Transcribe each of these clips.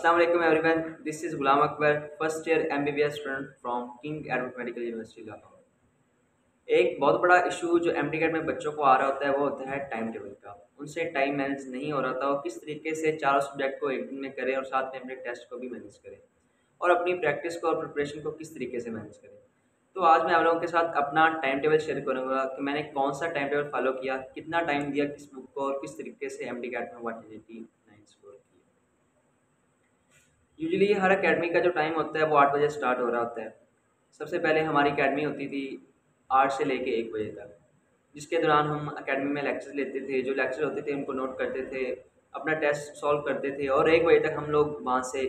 अस्सलाम वालेकुम everyone this is Ghulam Akbar first year M B B S student from King Edward Medical University Lahore एक बहुत बड़ा issue जो M T में बच्चों को आ रहा होता है, वो होता है टाइम टेबल का। उनसे टाइम मैनेज नहीं हो रहा था और किस तरीके से चारों सब्जेक्ट को एक दिन में करें और साथ में अपने टेस्ट को भी मैनेज करें। और अपनी प्रैक्टिस को और प्रिपरेशन को किस तरीके से मैनेज करें। तो आज मैं आप लोगों के साथ अपना टाइम टेबल शेयर करूँगा कि मैंने कौन सा टाइम टेबल फॉलो किया, कितना टाइम दिया किस बुक को और किस तरीके से एम टी में वन यूजुअली हर अकेडमी का जो टाइम होता है, वो आठ बजे स्टार्ट हो रहा होता है। सबसे पहले हमारी अकेडमी होती थी आठ से लेके एक बजे तक, जिसके दौरान हम अकेडमी में लेक्चर लेते थे। जो लेक्चर होते थे, उनको नोट करते थे, अपना टेस्ट सॉल्व करते थे और एक बजे तक हम लोग वहाँ से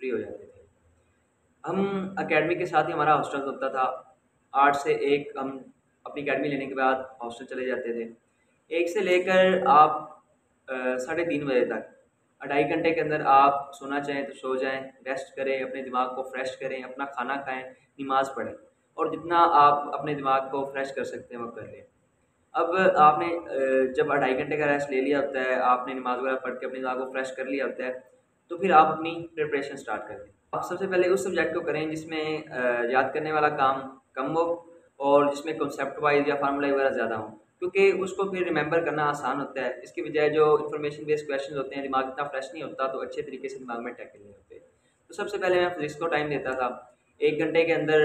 फ्री हो जाते थे। हम अकेडमी के साथ ही हमारा हॉस्टल होता था। आठ से एक हम अपनी अकेडमी लेने के बाद हॉस्टल चले जाते थे। एक से लेकर आप साढ़े तीन बजे तक ढाई घंटे के अंदर आप सोना चाहें तो सो जाएँ रेस्ट करें, अपने दिमाग को फ्रेश करें, अपना खाना खाएँ, नमाज़ पढ़ें और जितना आप अपने दिमाग को फ्रेश कर सकते हैं, वो कर लें। अब आपने जब अढ़ाई घंटे का रेस्ट ले लिया होता है, आपने नमाज़ वगैरह पढ़ के अपने दिमाग को फ्रेश कर लिया होता है तो फिर आप अपनी प्रिपरेशन स्टार्ट कर दें आप सबसे पहले उस सब्जेक्ट को करें जिसमें याद करने वाला काम कम हो और जिसमें कॉन्सेप्ट वाइज या फार्मूला वगैरह ज़्यादा हो। क्योंकि उसको फिर रिमेंबर करना आसान होता है। इसके बजाय जो इन्फॉर्मेशन बेस्ड क्वेश्चन होते हैं, दिमाग इतना फ्रेश नहीं होता तो अच्छे तरीके से दिमाग में टैकल नहीं होते। तो सबसे पहले मैं फिजिक्स को टाइम देता था। एक घंटे के अंदर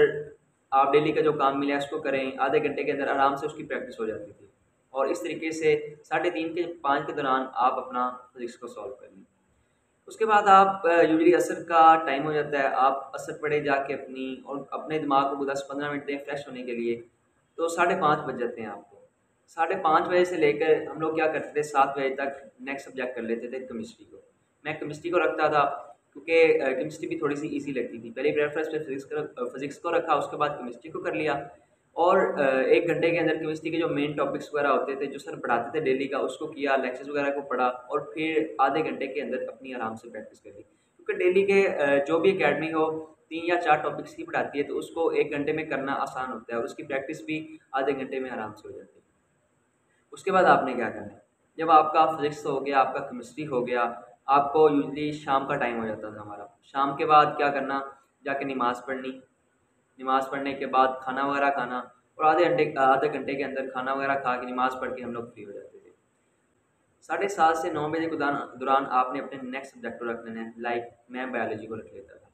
आप डेली का जो काम मिला, उसको करें। आधे घंटे के अंदर आराम से उसकी प्रैक्टिस हो जाती थी। और इस तरीके से साढ़े तीन के पाँच के दौरान आप अपना फिजिक्स को सॉल्व कर लें। उसके बाद आप यूजली असर का टाइम हो जाता है। आप असर पढ़े जाके अपनी और अपने दिमाग को दस पंद्रह मिनट दें फ्रेश होने के लिए तो साढ़े पाँच बज जाते हैं आपको। साढ़े पाँच बजे से लेकर हम लोग क्या करते थे, सात बजे तक नेक्स्ट सब्जेक्ट कर लेते थे केमिस्ट्री को। मैं केमिस्ट्री को रखता था, क्योंकि केमिस्ट्री भी थोड़ी सी ईजी लगती थी। पहले प्रेफरेंस पे फिजिक्स को फिजिक्स को रखा, उसके बाद केमिस्ट्री को कर लिया। और एक घंटे के अंदर केमिस्ट्री के जो मेन टॉपिक्स वगैरह होते थे, जो सर पढ़ाते थे डेली का, उसको किया लेक्चर्स वगैरह को पढ़ा और फिर आधे घंटे के अंदर अपनी आराम से प्रैक्टिस कर ली। क्योंकि डेली के जो भी अकेडमी हो, तीन या चार टॉपिक्स ही पढ़ाती है तो उसको एक घंटे में करना आसान होता है और उसकी प्रैक्टिस भी आधे घंटे में आराम से हो जाती है। उसके बाद आपने क्या करना है? जब आपका फिजिक्स हो गया, आपका केमिस्ट्री हो गया, आपको यूजली शाम का टाइम हो जाता था हमारा। शाम के बाद क्या करना? जाके नमाज़ पढ़नी। नमाज़ पढ़ने के बाद खाना वगैरह खाना और आधे घंटे आधे घंटे के अंदर खाना वगैरह खा के नमाज़ पढ़ के हम लोग फ्री हो जाते थे। साढ़े सात से नौ बजे के दौरान आपने अपने नेक्स्ट सब्जेक्ट को रख लेना है लाइक मैं बायोलॉजी को रख लेता था।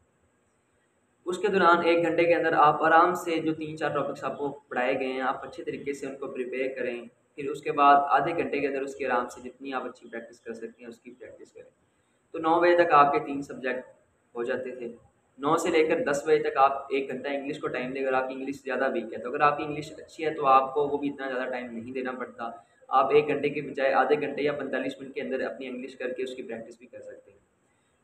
उसके दौरान एक घंटे के अंदर आप आराम से जो तीन चार टॉपिक्स आपको पढ़ाए गए हैं, आप अच्छे तरीके से उनको प्रिपेयर करें। फिर उसके बाद आधे घंटे के अंदर उसके आराम से जितनी आप अच्छी प्रैक्टिस कर सकते हैं, उसकी प्रैक्टिस करें। तो नौ बजे तक आपके तीन सब्जेक्ट हो जाते थे। नौ से लेकर दस बजे तक आप एक घंटा इंग्लिश को टाइम दें, अगर आपकी इंग्लिश ज़्यादा वीक है तो अगर आपकी इंग्लिश अच्छी है तो आपको वो भी इतना ज़्यादा टाइम नहीं देना पड़ता। आप एक घंटे के बजाय आधे घंटे या पैंतालीस मिनट के अंदर अपनी इंग्लिश करके उसकी प्रैक्टिस भी कर सकते हैं।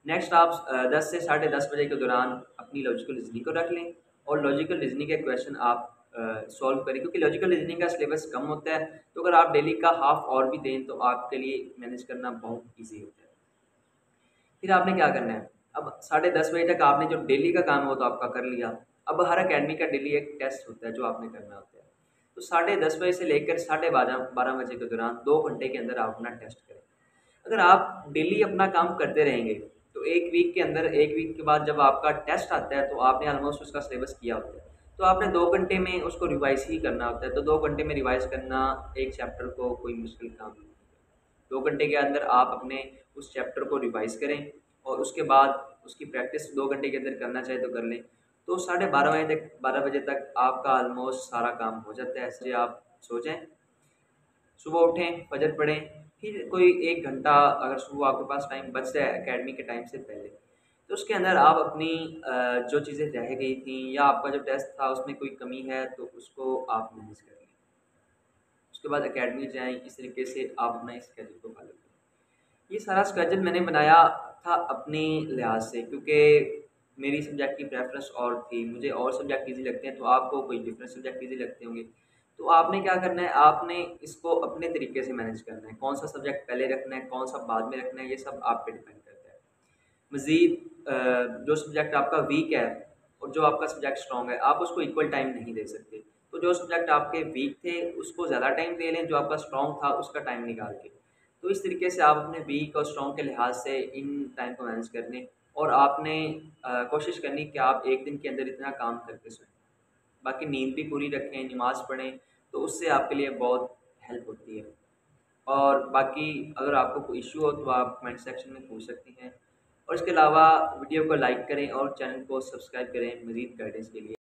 नेक्स्ट आप दस से साढ़े दस बजे के दौरान अपनी लॉजिकल रीजनिंग को रख लें और लॉजिकल रीजनिंग के क्वेश्चन आप सॉल्व करें, क्योंकि लॉजिकल रीजनिंग का सिलेबस कम होता है तो अगर आप डेली का हाफ़ और भी दें तो आपके लिए मैनेज करना बहुत ईजी होता है। फिर आपने क्या करना है? अब साढ़े दस बजे तक आपने जो डेली का काम हो तो आपका कर लिया। अब हर अकेडमी का डेली एक टेस्ट होता है, जो आपने करना होता है। तो साढ़े दस बजे से लेकर साढ़े बारह बारह बजे के दौरान दो घंटे के अंदर आप अपना टेस्ट करें। अगर आप डेली अपना काम करते रहेंगे तो एक वीक के अंदर, एक वीक के बाद जब आपका टेस्ट आता है तो आपने ऑलमोस्ट उसका सिलेबस किया होता है। तो आपने दो घंटे में उसको रिवाइज ही करना होता है। तो दो घंटे में रिवाइज करना एक चैप्टर को कोई मुश्किल काम नहीं दो घंटे के अंदर आप अपने उस चैप्टर को रिवाइज करें और उसके बाद उसकी प्रैक्टिस दो घंटे के अंदर करना चाहे तो कर लें। तो साढ़े बारह बजे तक, बारह बजे तक आपका ऑलमोस्ट सारा काम हो जाता है। इसलिए आप सोचें। सुबह उठें, फजर पढ़ें, फिर कोई एक घंटा अगर सुबह आपके पास टाइम बच जाए अकेडमी के टाइम से पहले तो उसके अंदर आप अपनी जो चीज़ें रह गई थी या आपका जो टेस्ट था उसमें कोई कमी है तो उसको आप मैनेज कर लें उसके बाद अकेडमी जाएँ, इस तरीके से आप अपना स्केजल को फॉलो करें। ये सारा स्केजल मैंने बनाया था अपने लिहाज से, क्योंकि मेरी सब्जेक्ट की प्रेफरेंस और थी, मुझे और सब्जेक्ट ईजी लगते हैं तो आपको कोई डिफरेंट सब्जेक्ट ईजी लगते होंगे। तो आपने क्या करना है, आपने इसको अपने तरीके से मैनेज करना है, कौन सा सब्जेक्ट पहले रखना है, कौन सा बाद में रखना है, ये सब आप पे डिपेंड करता है मज़ीद जो सब्जेक्ट आपका वीक है और जो आपका सब्जेक्ट स्ट्रॉन्ग है, आप उसको इक्वल टाइम नहीं दे सकते। तो जो सब्जेक्ट आपके वीक थे, उसको ज़्यादा टाइम दे लें, जो आपका स्ट्रॉन्ग था, उसका टाइम निकाल के। तो इस तरीके से आप अपने वीक और स्ट्रॉन्ग के लिहाज से इन टाइम को मैनेज कर लें और आपने कोशिश करनी कि आप एक दिन के अंदर इतना काम करके सोएँ बाकी नींद भी पूरी रखें, नमाज़ पढ़ें तो उससे आपके लिए बहुत हेल्प होती है। और बाकी अगर आपको कोई इशू हो तो आप कमेंट सेक्शन में पूछ सकती हैं। और इसके अलावा वीडियो को लाइक करें और चैनल को सब्सक्राइब करें मज़ीद गाइडेंस के लिए।